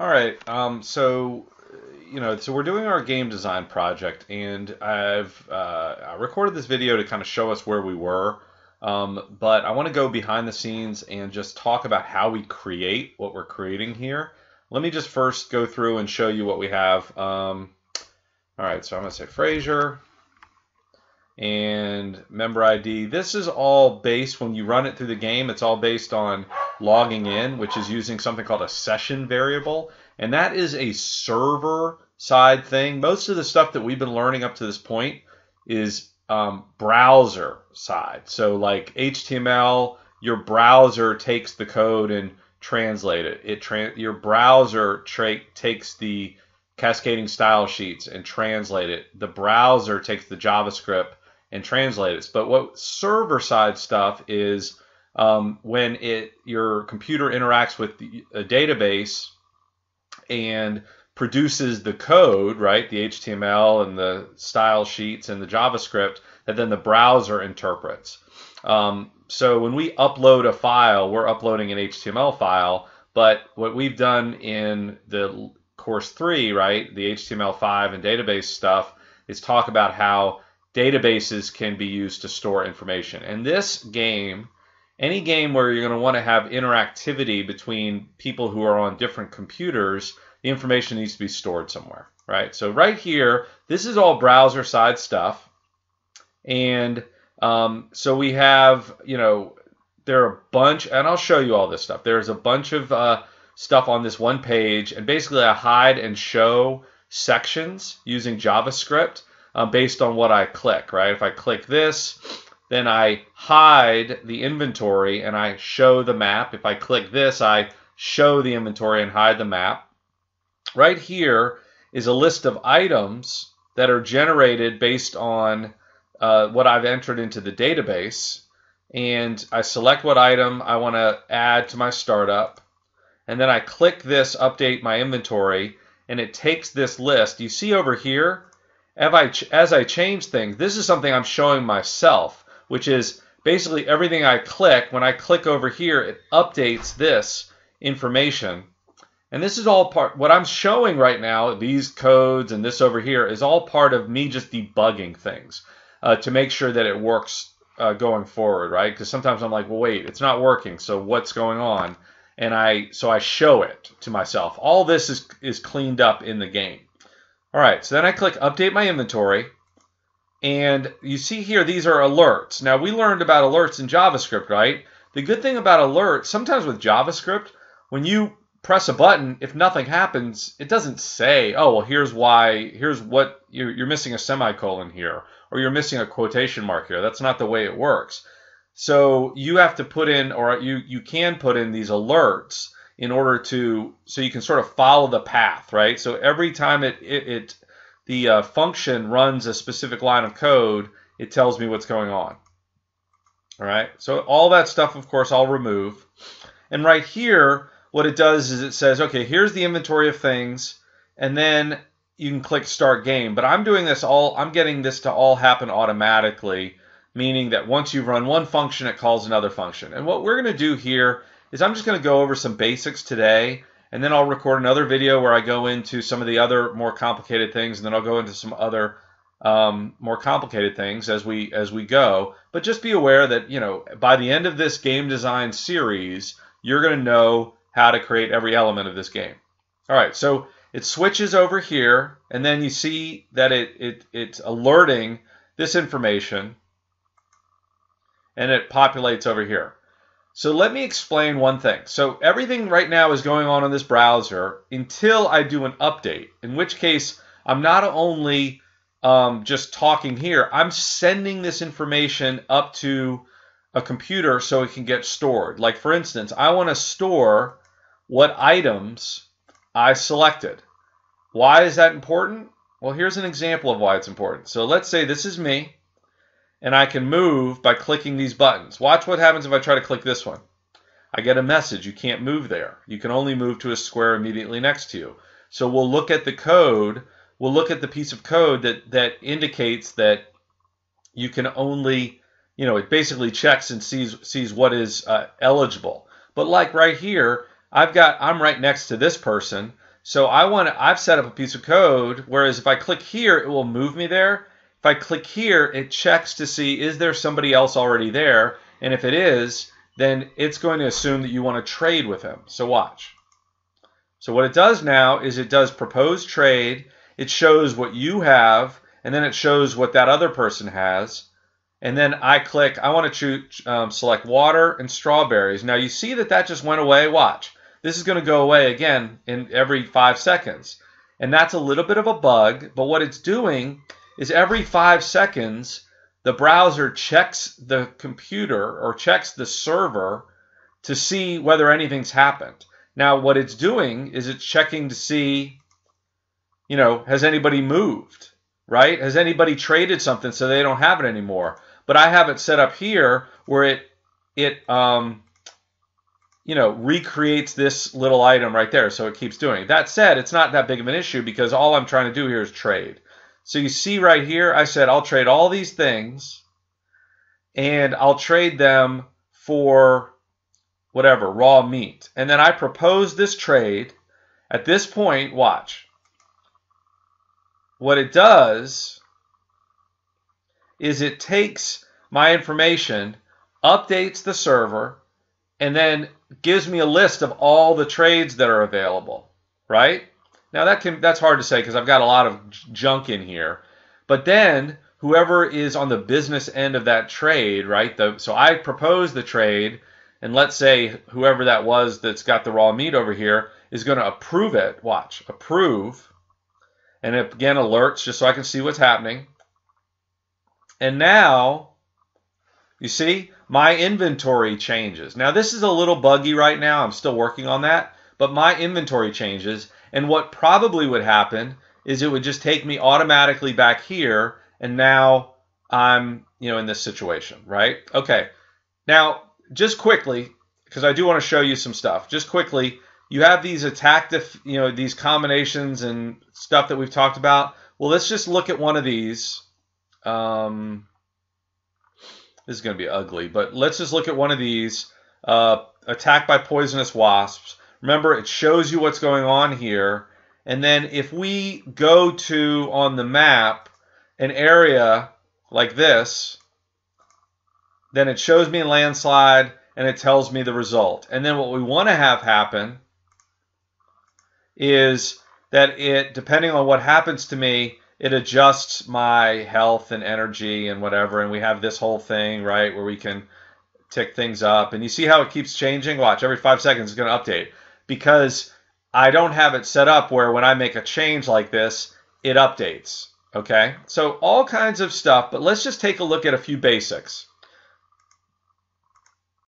All right. Um, so, you know, so we're doing our game design project, and I've uh, I recorded this video to kind of show us where we were. Um, but I want to go behind the scenes and just talk about how we create what we're creating here. Let me just first go through and show you what we have. Um, all right, so I'm going to say Frazier and member ID. This is all based, when you run it through the game, it's all based on logging in, which is using something called a session variable. And that is a server side thing. Most of the stuff that we've been learning up to this point is um, browser side. So, like HTML, your browser takes the code and translate it. It tra- your browser tra- takes the cascading style sheets and translate it. The browser takes the JavaScript and translate it. But what server side stuff is um, when it your computer interacts with the, a database and produces the code, right? The HTML and the style sheets and the JavaScript that then the browser interprets. Um, so when we upload a file, we're uploading an HTML file, but what we've done in the course three, right, the HTML5 and database stuff, is talk about how databases can be used to store information. And this game, any game where you're going to want to have interactivity between people who are on different computers, the information needs to be stored somewhere, right? So right here, this is all browser side stuff. And um, so we have, you know, there are a bunch, and I'll show you all this stuff. There's a bunch of uh, stuff on this one page, and basically I hide and show sections using JavaScript uh, based on what I click, right? If I click this, then I hide the inventory and I show the map. If I click this, I show the inventory and hide the map. Right here is a list of items that are generated based on uh, what I've entered into the database. And I select what item I want to add to my startup. And then I click this update my inventory and it takes this list. You see over here, as I, as I change things, this is something I'm showing myself, which is basically everything I click, when I click over here, it updates this information. And this is all part, what I'm showing right now, these codes and this over here, is all part of me just debugging things uh, to make sure that it works uh, going forward, right? Because sometimes I'm like, well, wait, it's not working, so what's going on? And I, so I show it to myself. All this is, is cleaned up in the game. All right, so then I click update my inventory. And you see here, these are alerts. Now, we learned about alerts in JavaScript, right? The good thing about alerts, sometimes with JavaScript, when you press a button, if nothing happens, it doesn't say, oh, well, here's why, here's what, you're, you're missing a semicolon here, or you're missing a quotation mark here. That's not the way it works. So you have to put in, or you, you can put in these alerts in order to so you can sort of follow the path, right? So every time it it, it the uh, function runs a specific line of code, it tells me what's going on. All right. So all that stuff, of course, I'll remove. And right here, what it does is it says, okay, here's the inventory of things, and then you can click start game. But I'm doing this all, I'm getting this to all happen automatically, meaning that once you run one function, it calls another function. And what we're going to do here is I'm just going to go over some basics today, and then I'll record another video where I go into some of the other more complicated things, and then I'll go into some other um, more complicated things as we as we go. But just be aware that you know by the end of this game design series, you're going to know how to create every element of this game. All right, so it switches over here, and then you see that it, it it's alerting this information, and it populates over here. So let me explain one thing. So everything right now is going on in this browser until I do an update, in which case I'm not only um, just talking here, I'm sending this information up to a computer so it can get stored. Like for instance, I want to store what items I selected. Why is that important? Well, here's an example of why it's important. So let's say this is me and I can move by clicking these buttons. Watch what happens if I try to click this one. I get a message, you can't move there. You can only move to a square immediately next to you. So we'll look at the code, we'll look at the piece of code that, that indicates that you can only, you know, it basically checks and sees, sees what is uh, eligible. But like right here, I've got, I'm right next to this person, So I want to, I've set up a piece of code, whereas if I click here, it will move me there. If I click here, it checks to see is there somebody else already there, and if it is, then it's going to assume that you want to trade with him. So watch. So what it does now is it does propose trade. It shows what you have, and then it shows what that other person has. And then I click, I want to choose, um, select water and strawberries. Now you see that that just went away. Watch. This is going to go away again in every five seconds. And that's a little bit of a bug, but what it's doing is every five seconds, the browser checks the computer or checks the server to see whether anything's happened. Now, what it's doing is it's checking to see, you know, has anybody moved, right? Has anybody traded something so they don't have it anymore? But I have it set up here where it it um, you know recreates this little item right there, so it keeps doing. It. That said, it's not that big of an issue because all I'm trying to do here is trade. So you see right here, I said I'll trade all these things and I'll trade them for whatever, raw meat. And then I propose this trade. At this point, watch. What it does is it takes my information, updates the server, and then gives me a list of all the trades that are available, right? Now that can that's hard to say because I've got a lot of junk in here. But then whoever is on the business end of that trade, right? The, so I propose the trade, and let's say whoever that was that's got the raw meat over here is going to approve it. Watch, approve, and it again alerts just so I can see what's happening. And now, you see, my inventory changes. Now this is a little buggy right now. I'm still working on that, but my inventory changes and what probably would happen is it would just take me automatically back here, and now I'm, you know, in this situation, right? Okay. Now, just quickly, because I do want to show you some stuff. Just quickly, you have these attack, def- you know, these combinations and stuff that we've talked about. Well, let's just look at one of these. Um, this is going to be ugly, but let's just look at one of these. Uh, attack by poisonous wasps. Remember, it shows you what's going on here. And then if we go to, on the map, an area like this, then it shows me landslide and it tells me the result. And then what we want to have happen is that it, depending on what happens to me, it adjusts my health and energy and whatever. And we have this whole thing, right, where we can tick things up. And you see how it keeps changing? Watch, every five seconds it's going to update because I don't have it set up where when I make a change like this, it updates. Okay, so all kinds of stuff, but let's just take a look at a few basics.